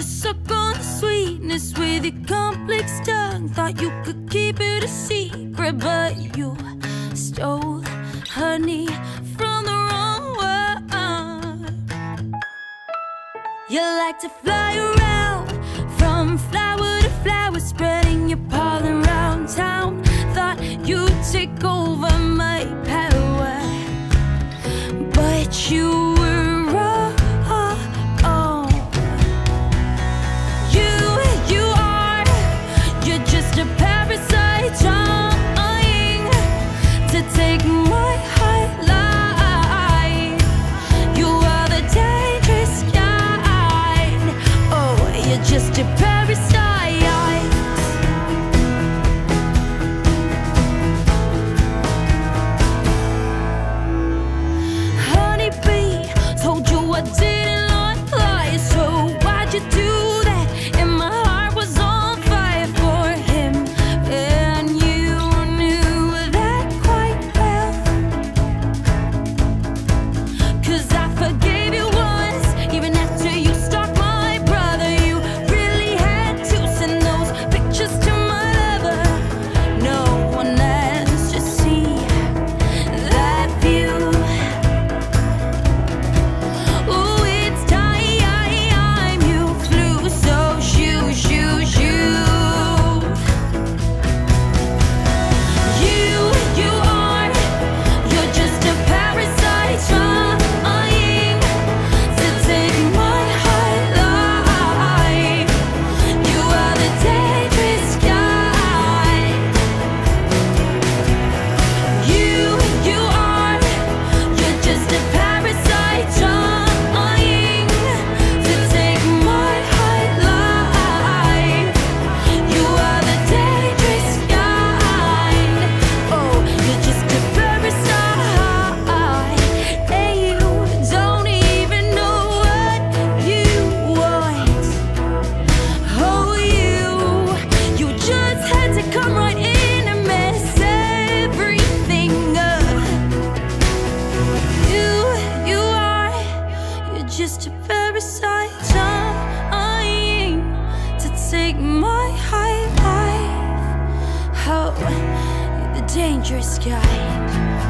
to suck on the sweetness with your complex tongue. Thought you could keep it a secret, but you stole honey from the wrong one. You like to fly around. resides Trying to take my high life. Oh, you're the dangerous guy.